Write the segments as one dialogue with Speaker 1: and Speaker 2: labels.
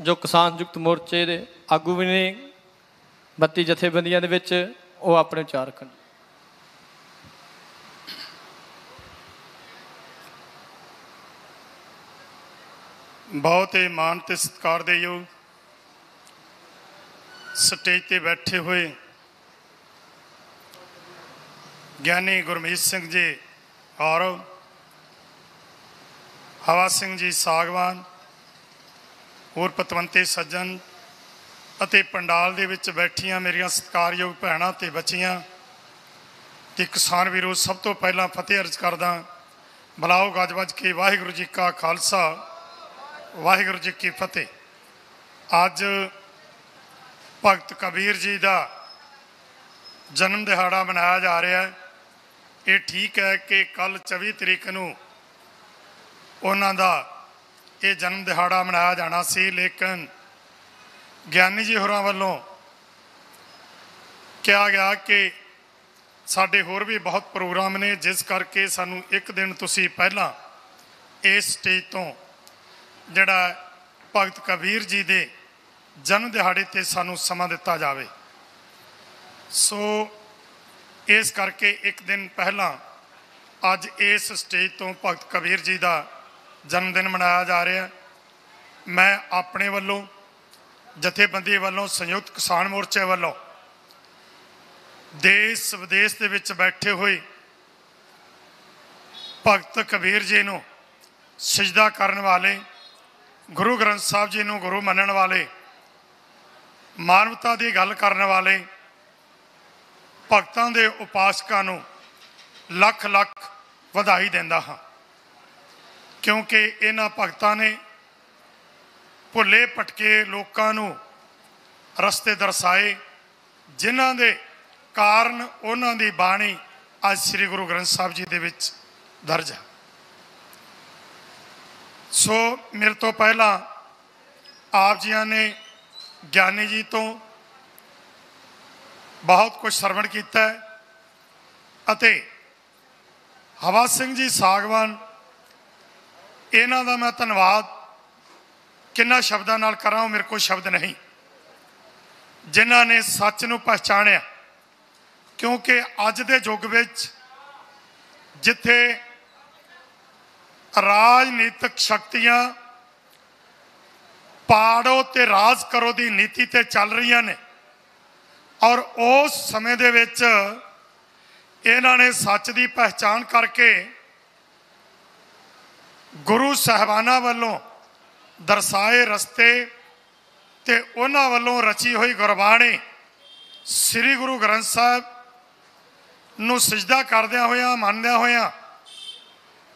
Speaker 1: ਜੋ ਕਿਸਾਨ ਯੁਕਤ ਮੋਰਚੇ ਦੇ ਆਗੂ ਵੀ ਨੇ 32 ਜਥੇਬੰਦੀਆਂ ਦੇ ਵਿੱਚ, ਉਹ ਆਪਣੇ ਵਿਚਾਰ ਰੱਖਣ।
Speaker 2: ਬਹੁਤ ਹੀ ਮਾਣ ਤੇ ਸਤਿਕਾਰ ਦੇ ਯੋਗ ਸਟੇਜ ਤੇ ਬੈਠੇ ਹੋਏ ਗਿਆਨੀ ਗੁਰਮੀਤ ਸਿੰਘ ਜੀ ਔਰ ਹਵਾ ਸਿੰਘ ਜੀ, ਸਾਗਵਾਨ ਹੋਰ ਪਤਵੰਤੇ ਸੱਜਣ ਅਤੇ ਪੰਡਾਲ ਦੇ ਵਿੱਚ ਬੈਠੀਆਂ ਮੇਰੀਆਂ ਸਤਿਕਾਰਯੋਗ ਭੈਣਾਂ ਤੇ ਬੱਚੀਆਂ, ਤੇ ਕਿਸਾਨ ਵੀਰੋ, ਸਭ ਤੋਂ ਪਹਿਲਾਂ ਫਤਿਹ ਅਰਜ਼ ਕਰਦਾ ਬਲਾਓ ਗੱਜ-ਵੱਜ ਕੇ ਵਾਹਿਗੁਰੂ ਜੀ ਕਾ ਖਾਲਸਾ, ਵਾਹਿਗੁਰੂ ਜੀ ਕੀ ਫਤਿਹ। ਅੱਜ ਭਗਤ ਕਬੀਰ ਜੀ ਦਾ ਜਨਮ ਦਿਹਾੜਾ ਮਨਾਇਆ ਜਾ ਰਿਹਾ ਹੈ। ਇਹ ਠੀਕ ਹੈ ਕਿ ਕੱਲ 24 ਤਰੀਕ ਨੂੰ ਉਹਨਾਂ ਦਾ ਇਹ ਜਨਮ ਦਿਹਾੜਾ ਮਨਾਇਆ ਜਾਣਾ ਸੀ, ਲੇਕਿਨ ਗਿਆਨੀ ਜੀ ਹੋਰਾਂ ਵੱਲੋਂ ਕਿਹਾ ਗਿਆ ਕਿ ਸਾਡੇ ਹੋਰ ਵੀ ਬਹੁਤ ਪ੍ਰੋਗਰਾਮ ਨੇ, ਜਿਸ ਕਰਕੇ ਸਾਨੂੰ ਇੱਕ ਦਿਨ ਤੁਸੀਂ ਪਹਿਲਾਂ ਇਸ ਸਟੇਜ ਤੋਂ ਜਿਹੜਾ ਭਗਤ ਕਬੀਰ ਜੀ ਦੇ ਜਨਮ ਦਿਹਾੜੇ ਤੇ ਸਾਨੂੰ ਸਮਾਂ ਦਿੱਤਾ ਜਾਵੇ। ਸੋ ਇਸ ਕਰਕੇ ਇੱਕ ਦਿਨ ਪਹਿਲਾਂ ਅੱਜ ਇਸ ਸਟੇਜ ਤੋਂ ਭਗਤ ਕਬੀਰ ਜੀ ਦਾ ਜਨਮ ਦਿਨ ਮਨਾਇਆ ਜਾ ਰਿਹਾ ਮੈਂ ਆਪਣੇ ਵੱਲੋਂ, ਜਥੇਬੰਦੀ ਵੱਲੋਂ, ਸੰਯੁਕਤ ਕਿਸਾਨ ਮੋਰਚੇ ਵੱਲੋਂ ਦੇਸ਼ ਵਿਦੇਸ਼ ਦੇ ਵਿੱਚ ਬੈਠੇ ਹੋਏ ਭਗਤ ਕਬੀਰ ਜੀ ਨੂੰ ਸਜਦਾ ਕਰਨ ਵਾਲੇ, ਗੁਰੂ ਗ੍ਰੰਥ ਸਾਹਿਬ ਜੀ ਨੂੰ ਗੁਰੂ ਮੰਨਣ ਵਾਲੇ, ਮਾਨਵਤਾ ਦੀ ਗੱਲ ਕਰਨ ਵਾਲੇ ਭਗਤਾਂ ਦੇ ਉਪਾਸਕਾਂ ਨੂੰ ਲੱਖ ਲੱਖ ਵਧਾਈ ਦਿੰਦਾ ਹਾਂ। ਕਿਉਂਕਿ ਇਹਨਾਂ ਭਗਤਾਂ ਨੇ ਭੁੱਲੇ ਭਟਕੇ ਲੋਕਾਂ ਨੂੰ ਰਸਤੇ ਦਰਸਾਏ, ਜਿਨ੍ਹਾਂ ਦੇ ਕਾਰਨ ਉਹਨਾਂ ਦੀ ਬਾਣੀ ਅੱਜ ਸ੍ਰੀ ਗੁਰੂ ਗ੍ਰੰਥ ਸਾਹਿਬ ਜੀ ਦੇ ਵਿੱਚ ਦਰਜ ਹੈ ਸੋ ਮੇਰੇ ਤੋਂ ਪਹਿਲਾਂ ਆਪ ਜੀਆਂ ਨੇ ਗਿਆਨੀ ਜੀ ਤੋਂ ਬਹੁਤ ਕੁਝ ਸਰਵਣ ਕੀਤਾ ਹੈ ਅਤੇ ਹਵਾ ਸਿੰਘ ਜੀ ਸਾਗਵਾਨ ਇਹਨਾਂ ਦਾ ਮੈਂ ਧੰਨਵਾਦ ਕਿੰਨਾ ਸ਼ਬਦਾਂ ਨਾਲ ਕਰਾਂ, ਉਹ ਮੇਰੇ ਕੋਲ ਸ਼ਬਦ ਨਹੀਂ। ਜਿਨ੍ਹਾਂ ਨੇ ਸੱਚ ਨੂੰ ਪਛਾਣਿਆ ਕਿਉਂਕਿ ਅੱਜ ਦੇ ਯੁੱਗ ਵਿੱਚ ਜਿੱਥੇ ਰਾਜਨੀਤਿਕ ਸ਼ਕਤੀਆਂ ਪਾੜੋ ਤੇ ਰਾਜ ਕਰੋ ਦੀ ਨੀਤੀ ਤੇ ਚੱਲ ਰਹੀਆਂ ਨੇ, ਔਰ ਉਸ ਸਮੇਂ ਦੇ ਵਿੱਚ ਇਹਨਾਂ ਨੇ ਸੱਚ ਦੀ ਪਹਿਚਾਣ ਕਰਕੇ ਗੁਰੂ ਸਾਹਿਬਾਨਾਂ ਵੱਲੋਂ ਦਰਸਾਏ ਰਸਤੇ ਤੇ ਉਹਨਾਂ ਵੱਲੋਂ ਰਚੀ ਹੋਈ ਗੁਰਬਾਣੀ ਸ੍ਰੀ ਗੁਰੂ ਗ੍ਰੰਥ ਸਾਹਿਬ ਨੂੰ ਸਜਦਾ ਕਰਦਿਆਂ ਹੋਇਆਂ, ਮੰਨਦਿਆਂ ਹੋਇਆਂ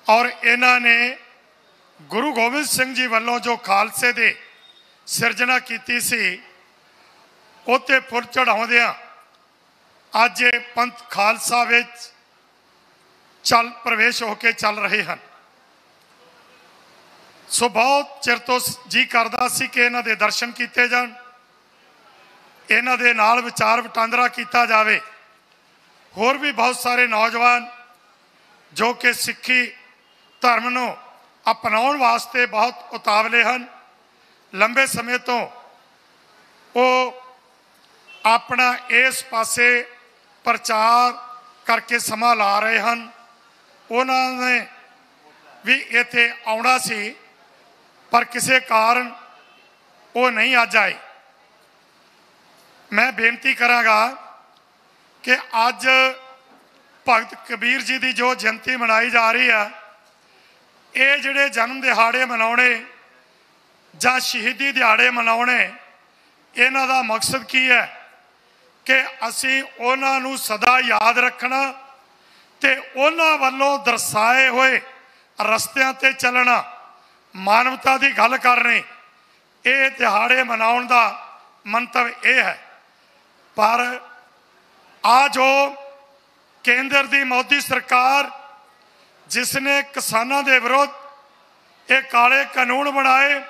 Speaker 2: ਔਰ ਇਹਨਾਂ ਨੇ ਗੁਰੂ ਗੋਬਿੰਦ ਸਿੰਘ ਜੀ ਵੱਲੋਂ ਜੋ ਖਾਲਸੇ ਦੇ ਸਿਰਜਣਾ ਕੀਤੀ ਸੀ, ਉਤੇ ਫੁੱਲ ਚੜਾਉਂਦਿਆਂ ਅੱਜ ਇਹ ਪੰਥ ਖਾਲਸਾ ਵਿੱਚ ਚੱਲ, ਪ੍ਰਵੇਸ਼ ਹੋ ਕੇ ਚੱਲ ਰਹੇ ਹਨ। ਸੋ ਬਹੁਤ ਚਿਰ ਤੋਂ ਜੀ ਕਰਦਾ ਸੀ ਕਿ ਇਹਨਾਂ ਦੇ ਦਰਸ਼ਨ ਕੀਤੇ ਜਾਣ, ਇਹਨਾਂ ਦੇ ਨਾਲ ਵਿਚਾਰ ਵਟਾਂਦਰਾ ਕੀਤਾ ਜਾਵੇ। ਹੋਰ ਵੀ ਬਹੁਤ ਸਾਰੇ ਨੌਜਵਾਨ ਜੋ ਕਿ ਸਿੱਖੀ ਧਰਮ ਨੂੰ ਅਪਣਾਉਣ ਵਾਸਤੇ ਬਹੁਤ ਉਤਾਵਲੇ ਹਨ, ਲੰਬੇ ਸਮੇਂ ਤੋਂ ਉਹ ਆਪਣਾ ਇਸ ਪਾਸੇ ਪ੍ਰਚਾਰ ਕਰਕੇ ਸਮਾਂ ਲਾ ਰਹੇ ਹਨ। ਉਹਨਾਂ ਨੇ ਵੀ ਇੱਥੇ ਆਉਣਾ ਸੀ। ਪਰ ਕਿਸੇ ਕਾਰਨ ਉਹ ਨਹੀਂ ਅੱਜ ਆਏ। ਮੈਂ ਬੇਨਤੀ ਕਰਾਂਗਾ ਕਿ ਅੱਜ ਭਗਤ ਕਬੀਰ ਜੀ ਦੀ ਜੋ ਜਯੰਤੀ ਮਨਾਈ ਜਾ ਰਹੀ ਹੈ ਇਹ ਜਿਹੜੇ ਜਨਮ ਦਿਹਾੜੇ ਮਨਾਉਣੇ ਜਾਂ ਸ਼ਹੀਦੀ ਦਿਹਾੜੇ ਮਨਾਉਣੇ, ਇਹਨਾਂ ਦਾ ਮਕਸਦ ਕੀ ਹੈ? ਕਿ ਅਸੀਂ ਉਹਨਾਂ ਨੂੰ ਸਦਾ ਯਾਦ ਰੱਖਣਾ ਤੇ ਉਹਨਾਂ ਵੱਲੋਂ ਦਰਸਾਏ ਹੋਏ ਰਸਤਿਆਂ ਤੇ ਚੱਲਣਾ। ਮਾਨਵਤਾ ਦੀ ਗੱਲ ਕਰ ਰਹੇ ਇਹ ਦਿਹਾੜੇ ਮਨਾਉਣ ਦਾ ਮੰਤਵ ਇਹ ਹੈ। ਪਰ ਆ ਜੋ ਕੇਂਦਰ ਦੀ ਮੋਦੀ ਸਰਕਾਰ ਜਿਸ ਨੇ ਕਿਸਾਨਾਂ ਦੇ ਵਿਰੁੱਧ ਇਹ ਕਾਲੇ ਕਾਨੂੰਨ ਬਣਾਏ,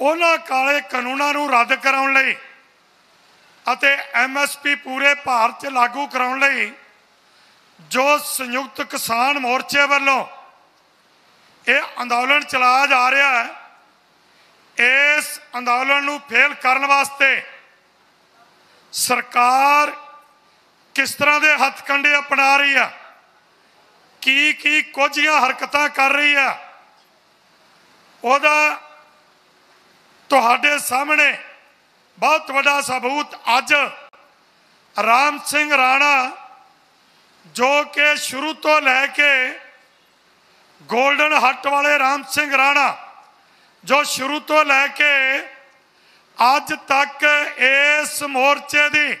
Speaker 2: ਉਹਨਾਂ ਕਾਲੇ ਕਾਨੂੰਨਾਂ ਨੂੰ ਰੱਦ ਕਰਾਉਣ ਲਈ ਅਤੇ ਐਮਐਸਪੀ ਪੂਰੇ ਭਾਰਤ 'ਚ ਲਾਗੂ ਕਰਾਉਣ ਲਈ ਜੋ ਸੰਯੁਕਤ ਕਿਸਾਨ ਮੋਰਚੇ ਵੱਲੋਂ ਇਹ ਅੰਦੋਲਨ ਚਲਾਇਆ ਜਾ ਰਿਹਾ ਹੈ। ਅੰਦੋਲਨ ਨੂੰ ਫੇਲ ਕਰਨ ਵਾਸਤੇ ਸਰਕਾਰ ਕਿਸ ਤਰ੍ਹਾਂ ਦੇ ਹੱਥ ਕੰਡੇ ਅਪਣਾ ਰਹੀ ਆ ਕੀ ਕੀ ਕੁਝੀਆਂ ਹਰਕਤਾਂ ਕਰ ਰਹੀ ਆ ਉਹਦਾ ਤੁਹਾਡੇ ਸਾਹਮਣੇ ਬਹੁਤ ਵੱਡਾ ਸਬੂਤ ਅੱਜ ਰਾਮ ਸਿੰਘ ਰਾਣਾ ਜੋ ਕਿ ਸ਼ੁਰੂ ਤੋਂ ਲੈ ਕੇ ਗੋਲਡਨ ਹੱਟ ਵਾਲੇ ਰਾਮ ਸਿੰਘ ਰਾਣਾ, ਜੋ ਸ਼ੁਰੂ ਤੋਂ ਲੈ ਕੇ ਅੱਜ ਤੱਕ ਇਸ ਮੋਰਚੇ ਦੀ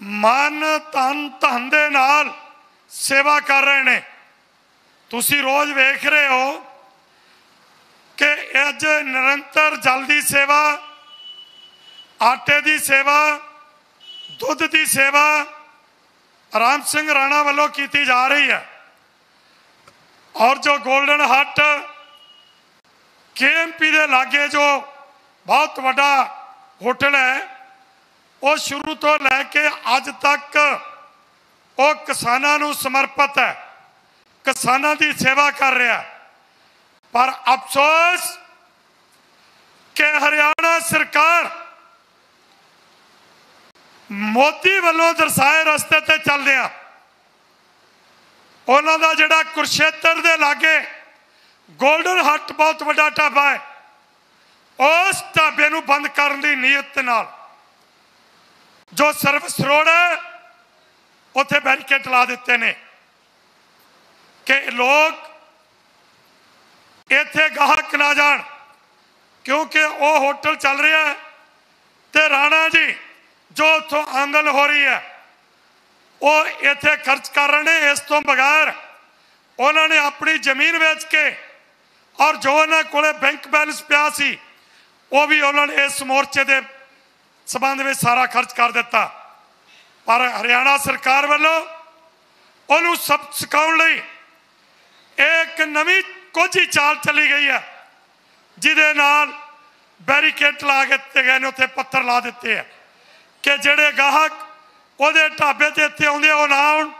Speaker 2: ਮਨ ਤਨ ਧਨ ਦੇ ਨਾਲ ਸੇਵਾ ਕਰ ਰਹੇ ਨੇ। ਤੁਸੀਂ ਰੋਜ਼ ਵੇਖ ਰਹੇ ਹੋ ਕਿ ਅੱਜ ਨਿਰੰਤਰ ਜਲ ਦੀ ਸੇਵਾ, ਆਟੇ ਦੀ ਸੇਵਾ, ਦੁੱਧ ਦੀ ਸੇਵਾ ਰਾਮ ਸਿੰਘ ਰਾਣਾ ਵੱਲੋਂ ਕੀਤੀ ਜਾ ਰਹੀ ਹੈ। ਔਰ ਜੋ 골ਡਨ ਹੱਟ ਕੇਐਮਪੀ ਦੇ ਲਾਗੇ ਜੋ ਬਹੁਤ ਵੱਡਾ ਹੋਟਲ ਹੈ, ਉਹ ਸ਼ੁਰੂ ਤੋਂ ਲੈ ਕੇ ਅੱਜ ਤੱਕ ਉਹ ਕਿਸਾਨਾਂ ਨੂੰ ਸਮਰਪਿਤ ਹੈ, ਕਿਸਾਨਾਂ ਦੀ ਸੇਵਾ ਕਰ ਰਿਹਾ ਪਰ ਅਫਸੋਸ ਕਿ ਹਰਿਆਣਾ ਸਰਕਾਰ ਮੋਦੀ ਵੱਲੋਂ ਦਰਸਾਏ ਰਸਤੇ ਤੇ ਚੱਲਦੇ ਆ ਉਹਨਾਂ ਦਾ ਜਿਹੜਾ ਕੁਰਸ਼ੇਤਰ ਦੇ ਲਾਗੇ ਗੋਲਡਨ ਹੱਟ ਬਹੁਤ ਵੱਡਾ ਢਾਬਾ ਹੈ, ਉਸ ਢਾਬੇ ਨੂੰ ਬੰਦ ਕਰਨ ਦੀ ਨੀਅਤ ਨਾਲ ਜੋ ਸਰਵਿਸ ਰੋਡ ਹੈ, ਉੱਥੇ ਬੈਰੀਕੇਡ ਲਾ ਦਿੱਤੇ ਨੇ ਕਿ ਲੋਕ ਇੱਥੇ ਗਾਹਕ ਨਾ ਜਾਣ, ਕਿਉਂਕਿ ਉਹ ਹੋਟਲ ਚੱਲ ਰਿਹਾ ਹੈ ਤੇ ਰਾਣਾ ਜੀ ਜੋ ਉੱਥੋਂ ਆਮਦਨ ਹੋ ਰਹੀ ਹੈ ਉਹ ਇੱਥੇ ਖਰਚ ਕਰ ਰਹੇ ਨੇ, ਇਸ ਤੋਂ ਬਗੈਰ ਉਹਨਾਂ ਨੇ ਆਪਣੀ ਜ਼ਮੀਨ ਵੇਚ ਕੇ ਔਰ ਜੋ ਉਹਨਾਂ ਕੋਲੇ ਬੈਂਕ ਬੈਲੈਂਸ ਪਿਆ ਸੀ, ਉਹ ਵੀ ਉਹਨਾਂ ਨੇ ਇਸ ਮੋਰਚੇ ਦੇ ਸਬੰਧ ਵਿੱਚ ਸਾਰਾ ਖਰਚ ਕਰ ਦਿੱਤਾ। ਪਰ ਹਰਿਆਣਾ ਸਰਕਾਰ ਵੱਲੋਂ ਉਹਨੂੰ ਸਭ ਸਿਖਾਉਣ ਲਈ ਇੱਕ ਨਵੀਂ ਕੋਝੀ ਚਾਲ ਚੱਲੀ ਗਈ ਹੈ, ਜਿਹਦੇ ਨਾਲ ਬੈਰੀਕੇਡ ਲਾ ਕੇ ਦਿੱਤੇ ਗਏ ਨੇ, ਉੱਥੇ ਪੱਥਰ ਲਾ ਦਿੱਤੇ ਆ ਕਿ ਜਿਹੜੇ ਗਾਹਕ ਉਹਦੇ ਢਾਬੇ ਤੇ ਇੱਥੇ ਆਉਂਦੇ ਆ, ਉਹ ਨਾ ਆਉਣ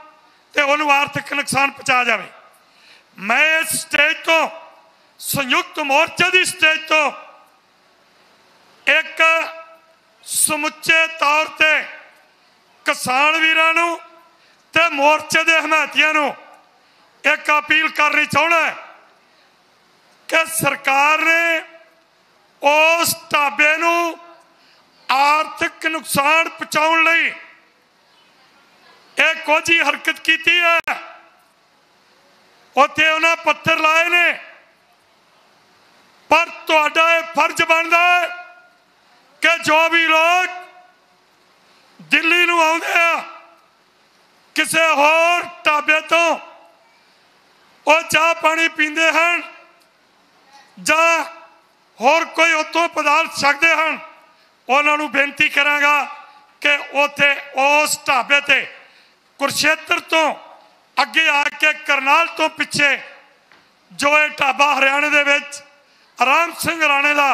Speaker 2: ਤੇ ਉਹਨੂੰ ਆਰਥਿਕ ਨੁਕਸਾਨ ਪਹੁੰਚਾ ਜਾਵੇ। ਮੈਂ ਇਸ ਸਟੇਜ ਤੋਂ ਸੰਯੁਕਤ ਮੋਰਚੇ ਦੀ ਸਟੇਜ ਤੋਂ ਇੱਕ ਸਮੁੱਚੇ ਤੌਰ ਤੇ ਕਿਸਾਨ ਵੀਰਾਂ ਨੂੰ ਤੇ ਮੋਰਚੇ ਦੇ ਹਮਾਇਤੀਆਂ ਨੂੰ ਇੱਕ ਅਪੀਲ ਕਰਨੀ ਚਾਹੁੰਦਾ ਕਿ ਸਰਕਾਰ ਨੇ ਉਸ ਢਾਬੇ ਨੂੰ ਆਰਥਿਕ ਨੁਕਸਾਨ ਪਹੁੰਚਾਉਣ ਲਈ ਇਹ ਕੋਝੀ ਹਰਕਤ ਕੀਤੀ ਹੈ। ਉੱਥੇ ਉਹਨਾਂ ਪੱਥਰ ਲਾਏ ਨੇ। ਪਰ ਤੁਹਾਡਾ ਇਹ ਫਰਜ਼ ਬਣਦਾ ਹੈ ਕਿ ਜੋ ਵੀ ਲੋਕ ਦਿੱਲੀ ਨੂੰ ਆਉਂਦੇ ਆ, ਕਿਸੇ ਹੋਰ ਢਾਬੇ ਤੋਂ ਉਹ ਚਾਹ ਪਾਣੀ ਪੀਂਦੇ ਹਨ ਜਾਂ ਹੋਰ ਕੋਈ ਉੱਥੋਂ ਪਦਾਰਥ ਛਕਦੇ ਹਨ, ਉਹਨਾਂ ਨੂੰ ਬੇਨਤੀ ਕਰਾਂਗਾ ਕਿ ਉਥੇ ਉਸ ਢਾਬੇ ਤੇ ਕੁਰਸ਼ੇਤਰ ਤੋਂ ਅੱਗੇ ਆ ਕੇ ਕਰਨਾਲ ਤੋਂ ਪਿੱਛੇ ਜੋ ਇਹ ਢਾਬਾ ਹਰਿਆਣੇ ਦੇ ਵਿੱਚ ਆਰਾਮ ਸਿੰਘ ਰਾਣੇ ਦਾ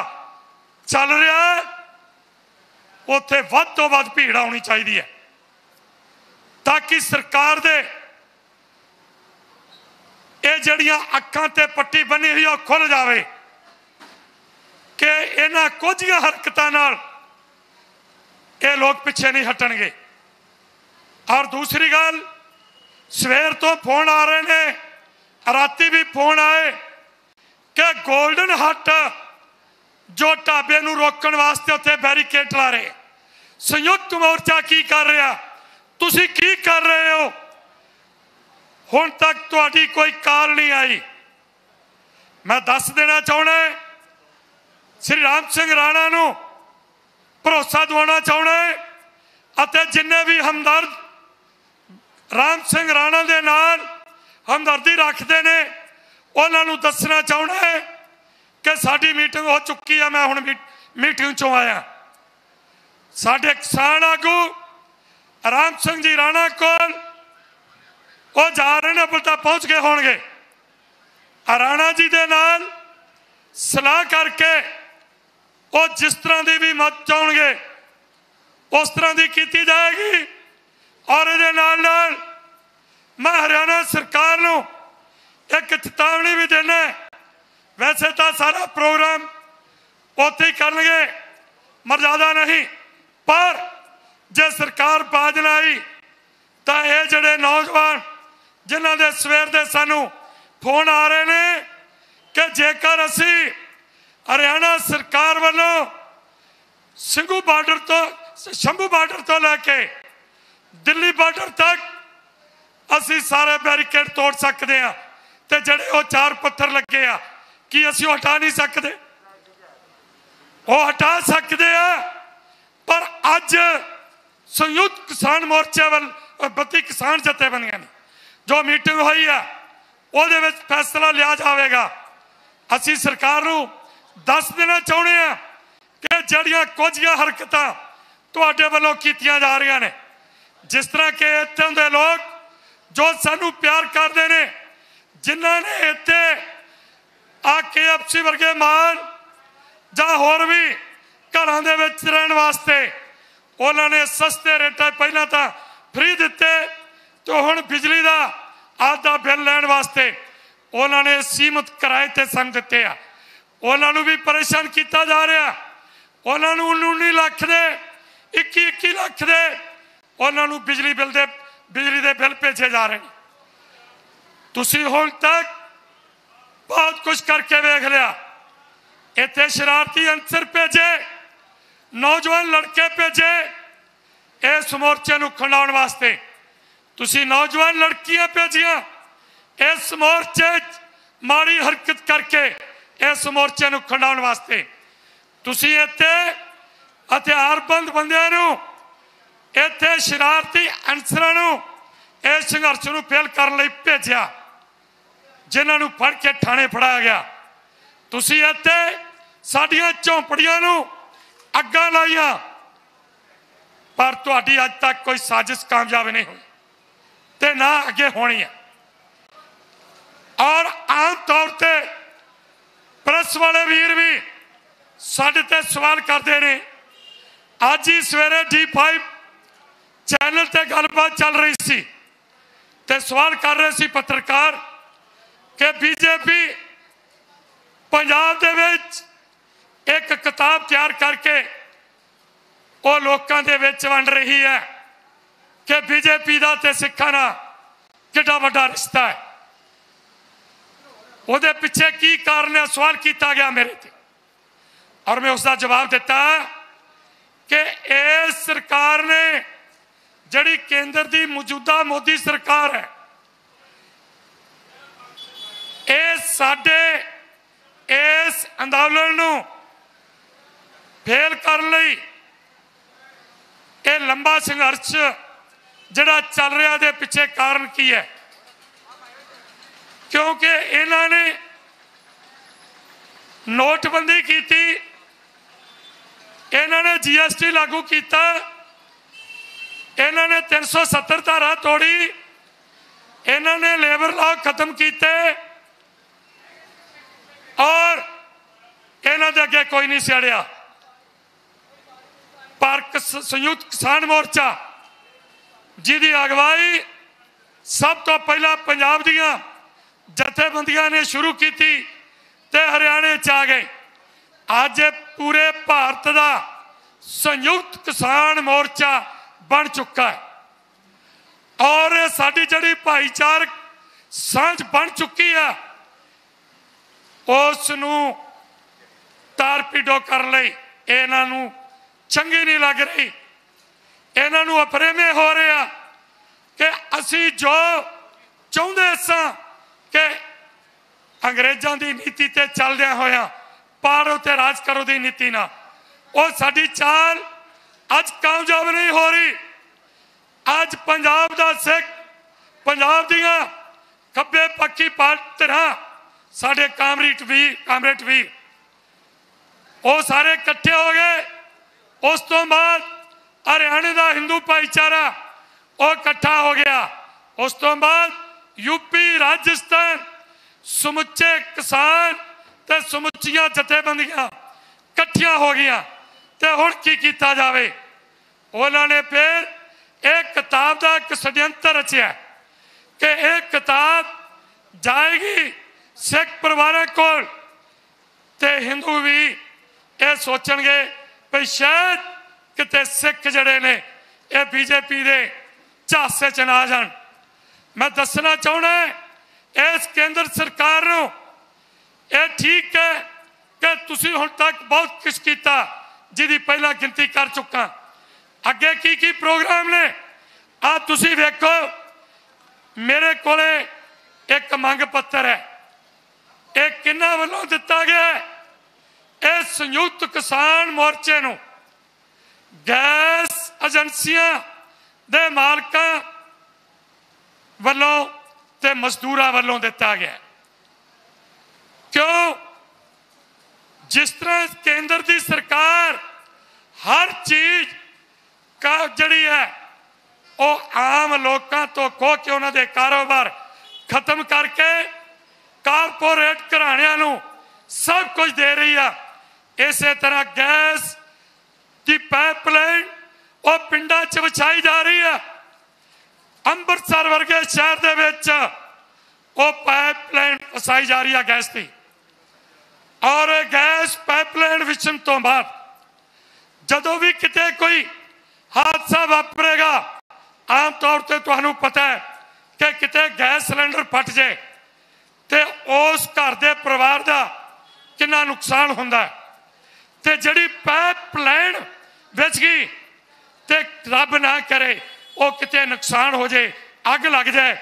Speaker 2: ਚੱਲ ਰਿਹਾ ਹੈ, ਉੱਥੇ ਵੱਧ ਤੋਂ ਵੱਧ ਭੀੜ ਆਉਣੀ ਚਾਹੀਦੀ ਹੈ। ਤਾਂ ਕਿ ਸਰਕਾਰ ਦੇ ਇਹ ਜਿਹੜੀਆਂ ਅੱਖਾਂ ਤੇ ਪੱਟੀ ਬੰਨੀ ਹੋਈ ਉਹ ਖੁੱਲ ਜਾਵੇ ਕਿ ਇਹਨਾਂ ਕੁਝੀਆਂ ਹਰਕਤਾਂ ਨਾਲ ਇਹ ਲੋਕ ਪਿੱਛੇ ਨਹੀਂ ਹਟਣਗੇ। ਔਰ ਦੂਸਰੀ ਗੱਲ, ਸਵੇਰ ਤੋਂ ਫੋਨ ਆ ਰਹੇ ਨੇ, ਰਾਤੀ ਵੀ ਫੋਨ ਆਏ ਕਿ 골ਡਨ ਹੱਟ ਜੋ ਢਾਬੇ ਨੂੰ ਰੋਕਣ ਵਾਸਤੇ ਉੱਥੇ ਬੈਰੀਕੇਡ ਲਾ ਰਹੇ। ਸੰਯੁਕਤ ਮੋਰਚਾ ਕੀ ਕਰ ਰਿਹਾ? ਤੁਸੀਂ ਕੀ ਕਰ ਰਹੇ ਹੋ? ਹੁਣ ਤੱਕ ਤੁਹਾਡੀ ਕੋਈ ਕਾਲ ਨਹੀਂ ਆਈ। ਮੈਂ ਦੱਸ ਦੇਣਾ ਚਾਹੁੰਦਾ ਸ੍ਰੀ ਰਾਮ ਸਿੰਘ ਰਾਣਾ ਨੂੰ ਭਰੋਸਾ ਦਿਵਾਉਣਾ ਚਾਹੁੰਦਾ ਅਤੇ ਜਿੰਨੇ ਵੀ ਹਮਦਰਦ ਰਾਮ ਸਿੰਘ ਰਾਣਾ ਦੇ ਨਾਲ ਹਮਦਰਦੀ ਰੱਖਦੇ ਨੇ। ਉਹਨਾਂ ਨੂੰ ਦੱਸਣਾ ਚਾਹੁੰਦਾ ਹੈ ਕਿ ਸਾਡੀ ਮੀਟਿੰਗ ਹੋ ਚੁੱਕੀ ਹੈ ਮੈਂ ਹੁਣ ਮੀਟਿੰਗ ਚੋਂ ਆਇਆ। ਸਾਡੇ ਕਿਸਾਨ ਆਗੂ ਰਾਮ ਸਿੰਘ ਜੀ ਰਾਣਾ ਕੋਲ ਉਹ ਜਾ ਰਹੇ ਨੇ ਬਲਤਾ ਪਹੁੰਚ ਗਏ ਹੋਣਗੇ। ਰਾਣਾ ਜੀ ਦੇ ਨਾਲ ਸਲਾਹ ਕਰਕੇ ਉਹ ਜਿਸ ਤਰ੍ਹਾਂ ਦੀ ਵੀ ਮਤ ਚਾਹਣਗੇ, ਉਸ ਤਰ੍ਹਾਂ ਦੀ ਕੀਤੀ ਜਾਏਗੀ। ਔਰ ਇਹਦੇ ਨਾਲ ਨਾਲ ਮੈਂ ਹਰਿਆਣਾ ਸਰਕਾਰ ਨੂੰ ਇੱਕ ਚੇਤਾਵਨੀ ਵੀ ਦੇਣਾ ਵੈਸੇ ਤਾਂ ਸਾਰਾ ਪ੍ਰੋਗਰਾਮ ਉੱਥੇ ਹੀ ਕਰਨਗੇ ਮਰਜ਼ਾਦਾ ਨਹੀਂ। ਪਰ ਜੇ ਸਰਕਾਰ ਬਾਜ ਲਾਈ ਤਾਂ ਇਹ ਜਿਹੜੇ ਨੌਜਵਾਨ ਜਿਨ੍ਹਾਂ ਦੇ ਸਵੇਰ ਦੇ ਸਾਨੂੰ ਫੋਨ ਆ ਰਹੇ ਨੇ ਕਿ ਜੇਕਰ ਅਸੀਂ ਹਰਿਆਣਾ ਸਰਕਾਰ ਵੱਲੋਂ ਸਿੰਘੂ ਬਾਰਡਰ ਤੋਂ, ਸ਼ੰਭੂ ਬਾਰਡਰ ਤੋਂ ਲੈ ਕੇ ਦਿੱਲੀ ਬਾਰਡਰ ਤੱਕ ਅਸੀਂ ਸਾਰੇ ਬੈਰੀਕੇਡ ਤੋੜ ਸਕਦੇ ਆ ਤੇ ਜਿਹੜੇ ਉਹ ਚਾਰ ਪੱਥਰ ਲੱਗੇ ਆ ਕੀ ਅਸੀਂ ਉਹ ਹਟਾ ਨਹੀਂ ਸਕਦੇ? ਉਹ ਹਟਾ ਸਕਦੇ ਆ ਪਰ ਅੱਜ ਸੰਯੁਕਤ ਕਿਸਾਨ ਮੋਰਚੇ ਵੱਲ ਅ, ਬੱਤੀ ਕਿਸਾਨ ਜਥੇਬੰਦੀਆਂ ਨੇ ਜੋ ਮੀਟਿੰਗ ਹੋਈ ਆ ਉਹਦੇ ਵਿੱਚ ਫੈਸਲਾ ਲਿਆ ਜਾਵੇਗਾ। ਅਸੀਂ ਸਰਕਾਰ ਨੂੰ ਦੱਸ ਦੇਣਾ ਚਾਹੁੰਦੇ ਆ ਕਿ ਜਿਹੜੀਆਂ ਕੁਝ ਹਰਕਤਾਂ ਤੁਹਾਡੇ ਵੱਲੋਂ ਕੀਤੀਆਂ ਜਾ ਰਹੀਆਂ ਨੇ ਜਿਸ ਤਰ੍ਹਾਂ ਕਿ ਇੱਥੋਂ ਦੇ ਲੋਕ ਜੋ ਸਾਨੂੰ ਪਿਆਰ ਕਰਦੇ ਨੇ, ਜਿਨ੍ਹਾਂ ਨੇ ਇੱਥੇ ਆ KFC ਵਰਗੇ ਮਾਨ ਜਾਂ ਹੋਰ ਵੀ ਘਰਾਂ ਦੇ ਵਿੱਚ ਰਹਿਣ ਵਾਸਤੇ ਉਹਨਾਂ ਨੇ ਸਸਤੇ ਰੇਟਾਂ ਪਹਿਲਾਂ ਤਾਂ ਫ੍ਰੀ ਦਿੱਤੇ ਤੇ ਹੁਣ ਬਿਜਲੀ ਦਾ ਆਦਾ ਬਿੱਲ ਲੈਣ ਵਾਸਤੇ ਉਹਨਾਂ ਨੇ ਸੀਮਤ ਕਿਰਾਏ ਤੇ ਸੰਗ ਦਿੱਤੇ ਆ। ਉਹਨਾਂ ਨੂੰ ਵੀ ਪਰੇਸ਼ਾਨ ਕੀਤਾ ਜਾ ਰਿਹਾ। ਉਹਨਾਂ ਨੂੰ 19 ਲੱਖ ਦੇ 21 21 ਲੱਖ ਦੇ ਉਹਨਾਂ ਨੂੰ ਬਿਜਲੀ ਬਿੱਲ ਦੇ, ਬਿਜਲੀ ਦੇ ਬਿੱਲ ਭੇਜੇ ਜਾ ਰਹੇ ਨੇ। ਤੁਸੀਂ ਹੁਣ ਤੱਕ ਬਹੁਤ ਕੁਝ ਕਰਕੇ ਵੇਖ ਲਿਆ। ਇੱਥੇ ਸ਼ਰਾਰਤੀ ਅੰਸਰ ਭੇਜੇ, ਨੌਜਵਾਨ ਲੜਕੇ ਭੇਜੇ, ਇਸ ਮੋਰਚੇ ਨੂੰ ਖੰਡਾਉਣ ਵਾਸਤੇ। ਤੁਸੀਂ ਨੌਜਵਾਨ ਲੜਕੀਆਂ ਭੇਜੀਆਂ, ਇਸ ਮੋਰਚੇ ਮਾੜੀ ਹਰਕਤ ਕਰਕੇ ਇਸ ਮੋਰਚੇ ਨੂੰ ਖੰਡਾਉਣ ਵਾਸਤੇ। ਤੁਸੀਂ ਇੱਥੇ ਹਥਿਆਰਬੰਦ ਬੰਦਿਆਂ ਨੂੰ ਇੱਥੇ ਸ਼ਰਾਰਤੀ ਅਨਸਰਾਂ ਨੂੰ ਇਸ ਸੰਘਰਸ਼ ਨੂੰ ਫੇਲ ਕਰਨ ਲਈ ਭੇਜਿਆ, ਜਿਨ੍ਹਾਂ ਨੂੰ ਫੜ ਕੇ ਥਾਣੇ ਫੜਾਇਆ ਗਿਆ। ਤੁਸੀਂ ਇੱਥੇ ਸਾਡੀਆਂ ਝੌਂਪੜੀਆਂ ਨੂੰ ਅੱਗਾਂ ਲਾਈਆਂ, ਪਰ ਤੁਹਾਡੀ ਅੱਜ ਤੱਕ ਕੋਈ ਸਾਜ਼ਿਸ਼ ਕਾਮਯਾਬ ਨਹੀਂ ਹੋਈ ਤੇ ਨਾ ਅੱਗੇ ਹੋਣੀ ਹੈ। ਔਰ ਆਮ ਤੌਰ ਤੇ ਪ੍ਰੈਸ ਵਾਲੇ ਵੀਰ ਵੀ ਸਾਡੇ ਤੇ ਸਵਾਲ ਕਰਦੇ ਨੇ, ਅੱਜ ਹੀ ਸਵੇਰੇ D5 ਚੈਨਲ ਤੇ ਗੱਲਬਾਤ ਚੱਲ ਰਹੀ ਸੀ ਤੇ ਸਵਾਲ ਕਰ ਰਹੇ ਸੀ ਪੱਤਰਕਾਰ ਕਿ ਬੀਜੇਪੀ ਪੰਜਾਬ ਦੇ ਵਿੱਚ ਇੱਕ ਕਿਤਾਬ ਤਿਆਰ ਕਰਕੇ ਉਹ ਲੋਕਾਂ ਦੇ ਵਿੱਚ ਵੰਡ ਰਹੀ ਹੈ ਕਿ ਬੀਜੇਪੀ ਦਾ ਤੇ ਸਿੱਖਾਂ ਦਾ ਕਿੱਡਾ ਵੱਡਾ ਰਿਸ਼ਤਾ ਹੈ। ਉਹਦੇ ਪਿੱਛੇ ਕੀ ਕਾਰਨ ਹੈ? ਸਵਾਲ ਕੀਤਾ ਗਿਆ ਮੇਰੇ ਤੇ। ਔਰ ਮੈਂ ਉਸ ਦਾ ਜਵਾਬ ਦਿੱਤਾ ਕਿ ਇਸ ਸਰਕਾਰ ਨੇ ਜਿਹੜੀ ਕੇਂਦਰ ਦੀ ਮੌਜੂਦਾ ਮੋਦੀ ਸਰਕਾਰ ਹੈ, ਇਹ ਸਾਡੇ ਇਸ ਅੰਦੋਲਨ ਨੂੰ ਫੇਲ ਕਰਨ ਲਈ ਇਹ ਲੰਬਾ ਸੰਘਰਸ਼ ਜਿਹੜਾ ਚੱਲ ਰਿਹਾ ਦੇ ਪਿੱਛੇ ਕਾਰਨ ਕੀ ਹੈ? ਕਿਉਂਕਿ ਇਹਨਾਂ ਨੇ ਨੋਟਬੰਦੀ ਕੀਤੀ, ਇਹਨਾਂ ਨੇ ਜੀਐਸਟੀ ਲਾਗੂ ਕੀਤਾ ਇਹਨਾਂ ਨੇ 370 ਧਾਰਾ ਤੋੜੀ। ਇਹਨਾਂ ਨੇ ਲੇਬਰ ਲਾਅ ਖਤਮ ਕੀਤੇ। ਔਰ ਇਹਨਾਂ ਦੇ ਅੱਗੇ ਕੋਈ ਨਹੀਂ ਸਿਆੜਿਆ। ਪਰ ਸੰਯੁਕਤ ਕਿਸਾਨ ਮੋਰਚਾ, ਜਿਹਦੀ ਅਗਵਾਈ ਸਭ ਤੋਂ ਪਹਿਲਾਂ ਪੰਜਾਬ ਦੀਆਂ ਜਥੇਬੰਦੀਆਂ ਨੇ ਸ਼ੁਰੂ ਕੀਤੀ ਤੇ ਹਰਿਆਣੇ ਚ ਆ ਗਏ। ਅੱਜ ਪੂਰੇ ਭਾਰਤ ਦਾ ਸੰਯੁਕਤ ਕਿਸਾਨ ਮੋਰਚਾ ਬਣ ਚੁੱਕਾ ਹੈ। ਔਰ ਸਾਡੀ ਜਿਹੜੀ ਭਾਈਚਾਰਕ ਸਾਂਝ ਬਣ ਚੁੱਕੀ ਹੈ ਉਸ ਨੂੰ ਤਾਰਪੀਡੋ ਕਰਨ ਲਈ ਇਹਨਾਂ ਨੂੰ ਚੰਗੀ ਨਹੀਂ ਲੱਗ ਰਹੀ। ਇਹਨਾਂ ਨੂੰ ਅਪਰੇਮੇ ਹੋ ਰਿਹਾ ਕਿ ਅਸੀਂ ਜੋ ਚਾਹੁੰਦੇ ਸਾਂ ਕਿ ਅੰਗਰੇਜ਼ਾਂ ਦੀ ਨੀਤੀ ਤੇ ਚੱਲਦਿਆਂ ਹੋਇਆ, ਪਾੜੋ ਤੇ ਰਾਜ ਕਰੋ ਦੀ ਨੀਤੀ ਨਾਲ, ਉਹ ਸਾਡੀ ਚਾਲ ਅੱਜ ਕਾਮਯਾਬ ਨਹੀਂ ਹੋ ਰਹੀ। ਅੱਜ ਪੰਜਾਬ ਦਾ ਸਿੱਖ, ਪੰਜਾਬ ਦੀਆਂ ਖੱਬੇ ਪੱਖੀ ਪਾਰਟੀਆਂ ਸਾਡੇ ਕਾਮਰੇਟ ਵੀ ਕਾਮਰੇਟ ਵੀ ਉਹ ਸਾਰੇ ਇਕੱਠੇ ਹੋ ਗਏ। ਉਸ ਤੋਂ ਬਾਅਦ ਹਰਿਆਣੇ ਦਾ ਹਿੰਦੂ ਭਾਈਚਾਰਾ ਉਹ ਇਕੱਠਾ ਹੋ ਗਿਆ। ਉਸ ਤੋਂ ਬਾਅਦ ਯੂਪੀ ਰਾਜਸਥਾਨ, ਸਮੁੱਚੇ ਕਿਸਾਨ ਤੇ ਸਮੁੱਚੀਆਂ ਜਥੇਬੰਦੀਆਂ ਇਕੱਠੀਆਂ ਹੋ ਗਈਆਂ। ਤੇ ਹੁਣ ਕੀ ਕੀਤਾ ਜਾਵੇ? ਉਹਨਾਂ ਨੇ ਫਿਰ ਇਹ ਕਿਤਾਬ ਦਾ ਇੱਕ ਛਡਯੰਤਰ ਰਚਿਆ ਕਿ ਇਹ ਕਿਤਾਬ ਜਾਏਗੀ ਸਿੱਖ ਪਰਿਵਾਰਾਂ ਕੋਲ ਤੇ ਹਿੰਦੂ ਵੀ ਇਹ ਸੋਚਣਗੇ ਵੀ ਸ਼ਾਇਦ ਕਿਤੇ ਸਿੱਖ ਜਿਹੜੇ ਨੇ, ਇਹ ਬੀਜੇਪੀ ਦੇ ਝਾਸੇ ਚ ਨਾ ਜਾਣ। ਮੈਂ ਦੱਸਣਾ ਚਾਹੁੰਦਾ ਇਸ ਕੇਂਦਰ ਸਰਕਾਰ ਨੂੰ ਇਹ ਠੀਕ ਹੈ ਕਿ ਤੁਸੀਂ ਹੁਣ ਤੱਕ ਬਹੁਤ ਕੁਝ ਕੀਤਾ। ਜਿਹਦੀ ਪਹਿਲਾਂ ਗਿਣਤੀ ਕਰ ਚੁੱਕਾ। ਅੱਗੇ ਕੀ ਕੀ ਪ੍ਰੋਗਰਾਮ ਨੇ? ਆ ਤੁਸੀਂ ਵੇਖੋ। ਮੇਰੇ ਕੋਲੇ ਇੱਕ ਮੰਗ ਪੱਤਰ ਹੈ। ਇਹ ਕਿੰਨਾ ਵੱਲੋਂ ਦਿੱਤਾ ਗਿਆ ਹੈ? ਇਹ ਸੰਯੁਕਤ ਕਿਸਾਨ ਮੋਰਚੇ ਨੂੰ ਗੈਸ ਏਜੰਸੀਆਂ ਦੇ ਮਾਲਕਾਂ ਵੱਲੋਂ ਤੇ ਮਜ਼ਦੂਰਾਂ ਵੱਲੋਂ ਦਿੱਤਾ ਗਿਆ ਕਿਉਂ? ਜਿਸ ਤਰ੍ਹਾਂ ਕੇਂਦਰ ਦੀ ਸਰਕਾਰ ਹਰ ਚੀਜ਼ ਕਾ ਜਿਹੜੀ ਹੈ, ਉਹ ਆਮ ਲੋਕਾਂ ਤੋਂ ਖੋ ਕੇ ਉਹਨਾਂ ਦੇ ਕਾਰੋਬਾਰ ਖਤਮ ਕਰਕੇ ਕਾਰਪੋਰੇਟ ਘਰਾਣਿਆਂ ਨੂੰ ਸਭ ਕੁਝ ਦੇ ਰਹੀ ਆ। ਇਸੇ ਤਰ੍ਹਾਂ ਗੈਸ ਦੀ ਪਾਈਪਲਾਈਨ ਉਹ ਪਿੰਡਾਂ 'ਚ ਵਿਛਾਈ ਜਾ ਰਹੀ ਆ। ਅੰਮ੍ਰਿਤਸਰ ਵਰਗੇ ਸ਼ਹਿਰ ਦੇ ਵਿੱਚ ਉਹ ਪਾਈਪਲਾਈਨ ਫਸਾਈ ਜਾ ਰਹੀ ਆ ਗੈਸ ਦੀ। ਔਰ ਇਹ ਗੈਸ ਪਾਈਪਲਾਈਨ ਵਿਛਣ ਤੋਂ ਬਾਅਦ ਜਦੋਂ ਵੀ ਕਿਤੇ ਕੋਈ ਹਾਦਸਾ ਵਾਪਰੇਗਾ, ਆਮ ਤੌਰ ਤੇ ਤੁਹਾਨੂੰ ਪਤਾ ਹੈ ਕਿ ਕਿਤੇ ਗੈਸ ਸਿਲੰਡਰ ਫਟ ਜਾਏ ਤੇ ਉਸ ਘਰ ਦੇ ਪਰਿਵਾਰ ਦਾ ਕਿੰਨਾ ਨੁਕਸਾਨ ਹੁੰਦਾ ਹੈ। ਤੇ ਜਿਹੜੀ ਪਾਈਪਲਾਈਨ ਵਿੱਚ ਗਈ ਤੇ ਰੱਬ ਨਾ ਕਰੇ, ਉਹ ਕਿਤੇ ਨੁਕਸਾਨ ਹੋ ਜਾਏ, ਅੱਗ ਲੱਗ ਜਾਏ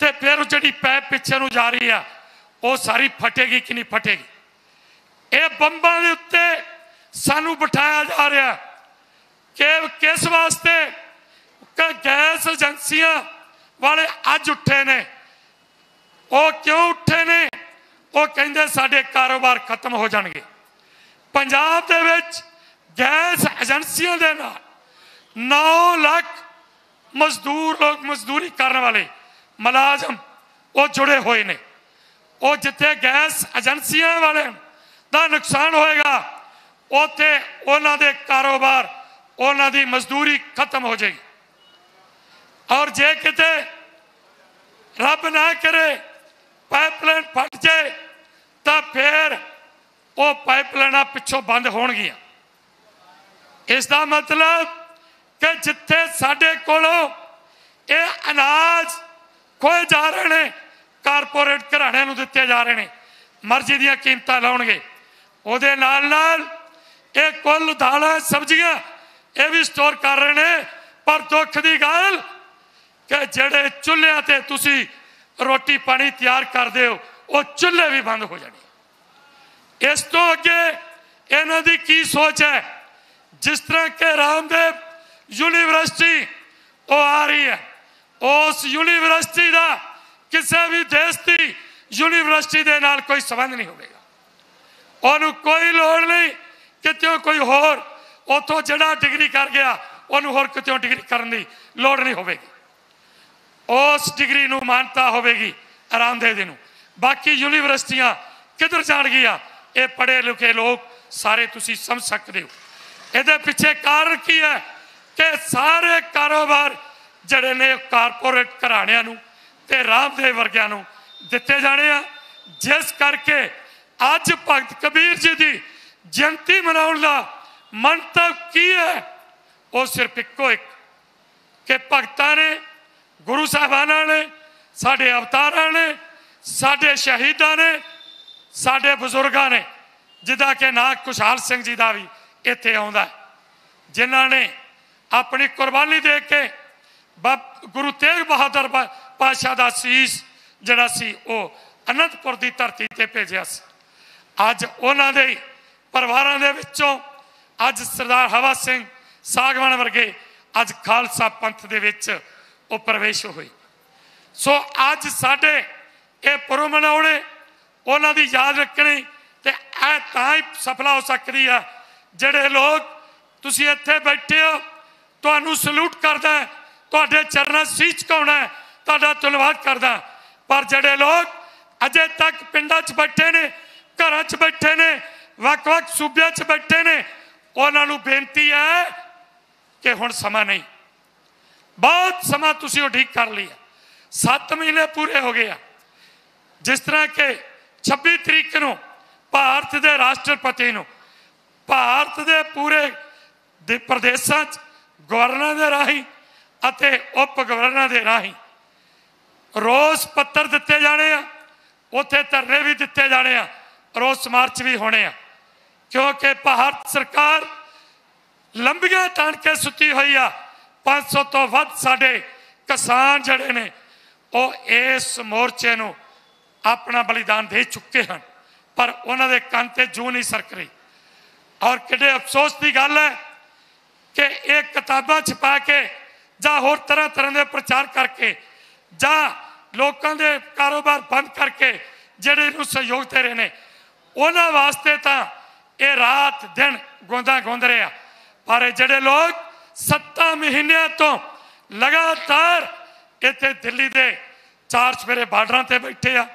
Speaker 2: ਤੇ ਫਿਰ ਜਿਹੜੀ ਪੈਪ ਪਿੱਛੇ ਨੂੰ ਜਾ ਰਹੀ ਆ, ਉਹ ਸਾਰੀ ਫਟੇਗੀ ਕਿ ਨਹੀਂ ਫਟੇਗੀ? ਇਹ ਬੰਬਾਂ ਦੇ ਉੱਤੇ ਸਾਨੂੰ ਬਿਠਾਇਆ ਜਾ ਰਿਹਾ ਕਿ ਕਿਸ ਵਾਸਤੇ? ਕਿ ਗੈਸ ਏਜੰਸੀਆਂ ਵਾਲੇ ਅੱਜ ਉੱਠੇ ਨੇ। ਉਹ ਕਿਉਂ ਉੱਠੇ ਨੇ? ਉਹ ਕਹਿੰਦੇ ਸਾਡੇ ਕਾਰੋਬਾਰ ਖਤਮ ਹੋ ਜਾਣਗੇ। ਪੰਜਾਬ ਦੇ ਵਿੱਚ ਗੈਸ ਏਜੰਸੀਆਂ ਦੇ ਨਾਲ 9 ਲੱਖ ਮਜ਼ਦੂਰ ਲੋਕ ਮਜ਼ਦੂਰੀ ਕਰਨ ਵਾਲੇ ਮੁਲਾਜ਼ਮ ਉਹ ਜੁੜੇ ਹੋਏ ਨੇ। ਉਹ ਜਿੱਥੇ ਗੈਸ ਏਜੰਸੀਆਂ ਵਾਲੇ ਦਾ ਨੁਕਸਾਨ ਹੋਏਗਾ ਉੱਥੇ ਉਹਨਾਂ ਦੇ ਕਾਰੋਬਾਰ ਉਹਨਾਂ ਦੀ ਮਜ਼ਦੂਰੀ ਖਤਮ ਹੋ ਜਾਏਗੀ ਔਰ ਜੇ ਕਿਤੇ ਰੱਬ ਨਾ ਕਰੇ ਪਾਈਪਲਾਈਨ ਫਟ ਜਾਏ ਤਾਂ ਫਿਰ ਉਹ ਪਾਈਪਲਾਈਨਾਂ ਪਿੱਛੋਂ ਬੰਦ ਹੋਣਗੀਆਂ ਇਸ ਦਾ ਮਤਲਬ ਕਿ ਜਿੱਥੇ ਸਾਡੇ ਕੋਲੋਂ ਇਹ ਅਨਾਜ ਖੋਏ ਜਾ ਰਹੇ ਨੇ ਕਾਰਪੋਰੇਟ ਘਰਾਣਿਆਂ ਨੂੰ ਦਿੱਤੇ ਜਾ ਰਹੇ ਨੇ ਮਰਜ਼ੀ ਦੀਆਂ ਕੀਮਤਾਂ ਲਾਉਣਗੇ ਉਹਦੇ ਨਾਲ ਨਾਲ ਇਹ ਕੁੱਲ ਦਾਲਾਂ, ਸਬਜ਼ੀਆਂ ਇਹ ਵੀ ਸਟੋਰ ਕਰ ਰਹੇ ਨੇ। ਪਰ ਦੁੱਖ ਦੀ ਗੱਲ ਕਿ ਜਿਹੜੇ ਚੁੱਲ੍ਹਿਆਂ ਤੇ ਤੁਸੀਂ ਰੋਟੀ ਪਾਣੀ ਤਿਆਰ ਕਰਦੇ ਹੋ, ਉਹ ਚੁੱਲ੍ਹੇ ਵੀ ਬੰਦ ਹੋ ਜਾਣੇ। ਇਸ ਤੋਂ ਅੱਗੇ ਇਹਨਾਂ ਦੀ ਕੀ ਸੋਚ ਹੈ? ਜਿਸ ਤਰ੍ਹਾਂ ਕਿ ਰਾਮਦੇਵ ਯੂਨੀਵਰਸਿਟੀ ਉਹ ਆ ਰਹੀ ਹੈ। ਉਸ ਯੂਨੀਵਰਸਿਟੀ ਦਾ ਕਿਸੇ ਵੀ ਦੇਸ਼ ਦੀ ਯੂਨੀਵਰਸਿਟੀ ਦੇ ਨਾਲ ਕੋਈ ਸੰਬੰਧ ਨਹੀਂ ਹੋਵੇ ਉਹਨੂੰ ਕੋਈ ਲੋੜ ਨਹੀਂ ਕਿਤੇ ਕੋਈ ਹੋਰ। ਉਥੋਂ ਜਿਹੜਾ ਡਿਗਰੀ ਕਰ ਗਿਆ, ਉਹਨੂੰ ਹੋਰ ਕਿਤੇ ਡਿਗਰੀ ਕਰਨ ਦੀ ਲੋੜ ਨਹੀਂ ਹੋਵੇਗੀ। ਉਸ ਡਿਗਰੀ ਨੂੰ ਮਾਨਤਾ ਹੋਵੇਗੀ ਆਰਾਮਦੇਵ ਦੇ ਨੂੰ। ਬਾਕੀ ਯੂਨੀਵਰਸਿਟੀਆਂ ਕਿੱਧਰ ਜਾਣਗੀਆਂ, ਇਹ ਪੜ੍ਹੇ ਲਿਖੇ ਲੋਕ ਸਾਰੇ ਤੁਸੀਂ ਸਮਝ ਸਕਦੇ ਹੋ। ਇਹਦੇ ਪਿੱਛੇ ਕਾਰਨ ਕੀ ਹੈ ਕਿ ਸਾਰੇ ਕਾਰੋਬਾਰ ਜਿਹੜੇ ਨੇ ਕਾਰਪੋਰੇਟ ਘਰਾਣਿਆਂ ਨੂੰ ਤੇ ਰਾਮਦੇਵ ਵਰਗਿਆਂ ਨੂੰ ਦਿੱਤੇ ਜਾਣੇ ਆ। ਜਿਸ ਕਰਕੇ ਅੱਜ ਭਗਤ ਕਬੀਰ ਜੀ ਦੀ ਜਯੰਤੀ ਮਨਾਉਣ ਦਾ ਮੰਤਵ ਕੀ ਹੈ? ਉਹ ਸਿਰਫ ਇੱਕੋ ਇੱਕ, ਕਿ ਭਗਤਾਂ ਨੇ, ਗੁਰੂ ਸਾਹਿਬਾਨਾਂ ਨੇ, ਸਾਡੇ ਅਵਤਾਰਾਂ ਨੇ, ਸਾਡੇ ਸ਼ਹੀਦਾਂ ਨੇ, ਸਾਡੇ ਬਜ਼ੁਰਗਾਂ ਨੇ, ਜਿੱਦਾਂ ਕਿ ਨਾਂ ਕੁਸ਼ਾਲ ਸਿੰਘ ਜੀ ਦਾ ਵੀ ਇੱਥੇ ਆਉਂਦਾ ਜਿਨ੍ਹਾਂ ਨੇ ਆਪਣੀ ਕੁਰਬਾਨੀ ਦੇ ਕੇ ਬਾਬ- ਗੁਰੂ ਤੇਗ ਬਹਾਦਰ ਪਾ- ਪਾਤਸ਼ਾਹ ਦਾ ਸੀਸ ਜਿਹੜਾ ਸੀ ਉਹ ਅਨੰਦਪੁਰ ਦੀ ਧਰਤੀ ਤੇ ਭੇਜਿਆ ਸੀ। ਅੱਜ ਉਹਨਾਂ ਦੇ ਪਰਿਵਾਰਾਂ ਦੇ ਵਿੱਚੋਂ ਅੱਜ ਸਰਦਾਰ ਹਵਾ ਸਿੰਘ ਸਾਗਵਾਨ ਵਰਗੇ ਅੱਜ ਖਾਲਸਾ ਪੰਥ ਦੇ ਵਿੱਚ ਉਹ ਪ੍ਰਵੇਸ਼ ਹੋਏ। ਸੋ ਅੱਜ ਸਾਡੇ ਇਹ ਪੁਰਬ ਮਨਾਉਣੇ ਉਹਨਾਂ ਦੀ ਯਾਦ ਰੱਖਣੀ ਤੇ ਇਹ ਤਾਂ ਹੀ ਸਫਲਾ ਹੋ ਸਕਦੀ ਆ, ਜਿਹੜੇ ਲੋਕ ਤੁਸੀਂ ਇੱਥੇ ਬੈਠੇ ਹੋ, ਤੁਹਾਨੂੰ ਸਲੂਟ ਕਰਦਾ ਤੁਹਾਡੇ ਚਰਨਾਂ 'ਚ ਝੁਕਾਉਣਾ ਤੁਹਾਡਾ ਧੰਨਵਾਦ ਕਰਦਾ। ਪਰ ਜਿਹੜੇ ਲੋਕ ਅਜੇ ਤੱਕ ਪਿੰਡਾਂ 'ਚ ਬੈਠੇ ਨੇ ਘਰਾਂ 'ਚ ਬੈਠੇ ਨੇ, ਵੱਖ-ਵੱਖ ਸੂਬਿਆਂ 'ਚ ਬੈਠੇ ਨੇ, ਉਹਨਾਂ ਨੂੰ ਬੇਨਤੀ ਹੈ ਕਿ ਹੁਣ ਸਮਾਂ ਨਹੀਂ। ਬਹੁਤ ਸਮਾਂ ਤੁਸੀਂ ਉਡੀਕ ਕਰ ਲਿਆ। 7 ਮਹੀਨੇ ਪੂਰੇ ਹੋ ਗਏ ਆ। ਜਿਸ ਤਰ੍ਹਾਂ ਕਿ 26 ਤਰੀਕ ਨੂੰ ਭਾਰਤ ਦੇ ਰਾਸ਼ਟਰਪਤੀ ਨੂੰ, ਭਾਰਤ ਦੇ ਪੂਰੇ ਦੇ ਪ੍ਰਦੇਸ਼ਾਂ 'ਚ ਗਵਰਨਰ ਦੇ ਰਾਹੀਂ ਅਤੇ ਉਪ ਗਵਰਨਰ ਦੇ ਰਾਹੀਂ ਰੋਸ ਪੱਤਰ ਦਿੱਤੇ ਜਾਣੇ ਆ, ਉੱਥੇ ਧਰਨੇ ਵੀ ਦਿੱਤੇ ਜਾਣੇ ਆ। ਰੋਸ ਮਾਰਚ ਵੀ ਹੋਣੇ ਆ। ਕਿਉਂਕਿ ਭਾਰਤ ਸਰਕਾਰ ਲੰਬੀਆਂ ਤਾਣ ਕੇ ਸੁੱਤੀ ਹੋਈ ਆ। 500 ਤੋਂ ਵੱਧ ਸਾਡੇ ਕਿਸਾਨ ਜਿਹੜੇ ਨੇ, ਉਹ ਇਸ ਮੋਰਚੇ ਨੂੰ ਆਪਣਾ ਬਲੀਦਾਨ ਦੇ ਚੁੱਕੇ ਹਨ। ਪਰ ਉਹਨਾਂ ਦੇ ਕੰਨ ਤੇ ਜੂ ਨਹੀਂ ਸਰਕ ਰਹੀ। ਔਰ ਕਿੱਡੇ ਅਫਸੋਸ ਦੀ ਗੱਲ ਹੈ ਕਿ ਇਹ ਕਿਤਾਬਾਂ ਛਪਾ ਕੇ ਜਾਂ ਹੋਰ ਤਰ੍ਹਾਂ ਤਰ੍ਹਾਂ ਦੇ ਪ੍ਰਚਾਰ ਕਰਕੇ ਜਾਂ ਲੋਕਾਂ ਦੇ ਕਾਰੋਬਾਰ ਬੰਦ ਕਰਕੇ ਜਿਹੜੇ ਨੂੰ ਸਹਿਯੋਗ ਦੇ ਰਹੇ ਨੇ ਉਹਨਾਂ ਵਾਸਤੇ ਤਾਂ ਇਹ ਰਾਤ ਦਿਨ ਗੋਂਦਾ ਗੋਂਦ ਰਿਹਾ। ਪਰ ਇਹ ਜਿਹੜੇ ਲੋਕ 7 ਮਹੀਨਿਆਂ ਤੋਂ ਲਗਾਤਾਰ ਇੱਥੇ ਦਿੱਲੀ ਦੇ ਚਾਰ ਸਵੇਰੇ ਬਾਰਡਰਾਂ ਤੇ ਬੈਠੇ ਆ।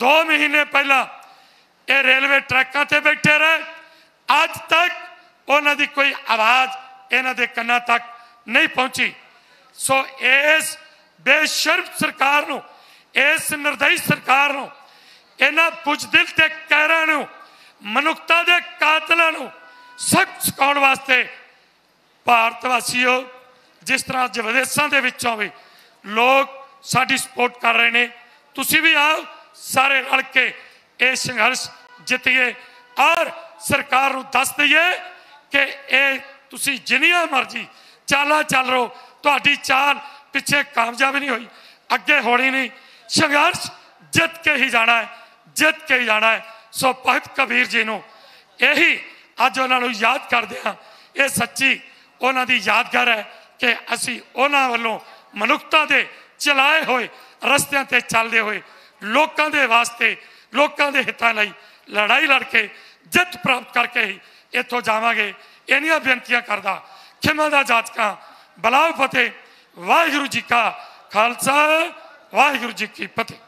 Speaker 2: 2 ਮਹੀਨੇ ਪਹਿਲਾਂ ਇਹ ਰੇਲਵੇ ਟਰੈਕਾਂ ਤੇ ਬੈਠੇ ਰਹੇ। ਅੱਜ ਤੱਕ ਉਹਨਾਂ ਦੀ ਕੋਈ ਆਵਾਜ਼ ਇਹਨਾਂ ਦੇ ਕੰਨਾਂ ਤੱਕ ਨਹੀਂ ਪਹੁੰਚੀ। ਸੋ ਇਸ ਬੇਸ਼ਰਮ ਸਰਕਾਰ ਨੂੰ, ਇਸ ਨਿਰਦਈ ਸਰਕਾਰ ਨੂੰ ਇਹਨਾਂ ਬੁਝਦਿਲ ਤੇ ਕਹਿਰਾਂ ਨੂੰ, ਮਨੁੱਖਤਾ ਦੇ ਕਾਤਲਾਂ ਨੂੰ ਸਖਤ ਸਿਖਾਉਣ ਵਾਸਤੇ ਭਾਰਤ ਵਾਸੀਓ, ਜਿਸ ਤਰ੍ਹਾਂ ਅੱਜ ਵਿਦੇਸ਼ਾਂ ਦੇ ਵਿੱਚੋਂ ਵੀ ਲੋਕ ਸਾਡੀ ਸਪੋਰਟ ਕਰ ਰਹੇ ਨੇ, ਤੁਸੀਂ ਵੀ ਆਓ, ਸਾਰੇ ਰਲ ਕੇ ਇਹ ਸੰਘਰਸ਼ ਜਿੱਤੀਏ। ਔਰ ਸਰਕਾਰ ਨੂੰ ਦੱਸ ਦਈਏ ਕਿ ਇਹ ਤੁਸੀਂ ਜਿੰਨੀਆਂ ਮਰਜ਼ੀ ਚਾਲਾਂ ਚੱਲ ਰਹੋ, ਤੁਹਾਡੀ ਚਾਲ ਪਿੱਛੇ ਕਾਮਯਾਬ ਨਹੀਂ ਹੋਈ, ਅੱਗੇ ਹੋਣੀ ਨਹੀਂ। ਸੰਘਰਸ਼ ਜਿੱਤ ਕੇ ਹੀ ਜਾਣਾ ਹੈ। ਜਿੱਤ ਕੇ ਜਾਣਾ ਹੈ। ਸੋ ਭਗਤ ਕਬੀਰ ਜੀ ਨੂੰ ਇਹੀ ਅੱਜ ਉਹਨਾਂ ਨੂੰ ਯਾਦ ਕਰਦੇ ਹਾਂ। ਇਹ ਸੱਚੀ ਉਹਨਾਂ ਦੀ ਯਾਦਗਾਰ ਹੈ ਕਿ ਅਸੀਂ ਉਹਨਾਂ ਵੱਲੋਂ ਮਨੁੱਖਤਾ ਦੇ ਚਲਾਏ ਹੋਏ ਰਸਤਿਆਂ ਤੇ ਚੱਲਦੇ ਹੋਏ ਲੋਕਾਂ ਦੇ ਵਾਸਤੇ, ਲੋਕਾਂ ਦੇ ਹਿੱਤਾਂ ਲਈ ਲੜਾਈ ਲੜ ਕੇ ਜਿੱਤ ਪ੍ਰਾਪਤ ਕਰਕੇ ਹੀ ਇੱਥੋਂ ਜਾਵਾਂਗੇ। ਇਹਨੀਆਂ ਬੇਨਤੀਆਂ ਕਰਦਾ, ਖਿਮਾ ਦਾ ਜਾਤਕਾਂ ਬਲਾਉ ਫਤਿਹ, ਵਾਹਿਗੁਰੂ ਜੀ ਕਾ ਖਾਲਸਾ, ਵਾਹਿਗੁਰੂ ਜੀ ਕੀ ਫਤਿਹ।